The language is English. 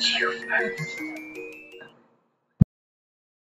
to.